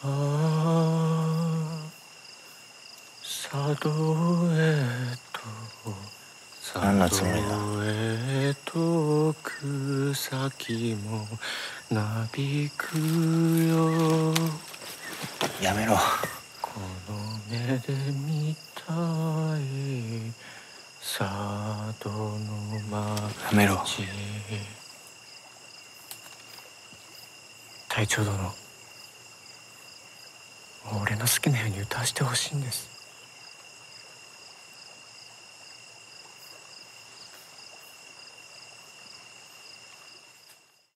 あ佐渡へと何のつもりだ佐渡へと草木もなびくよやめろ。この目で見たい。佐渡のやめろ。街隊長殿俺の好きなように歌わせてほしいんです。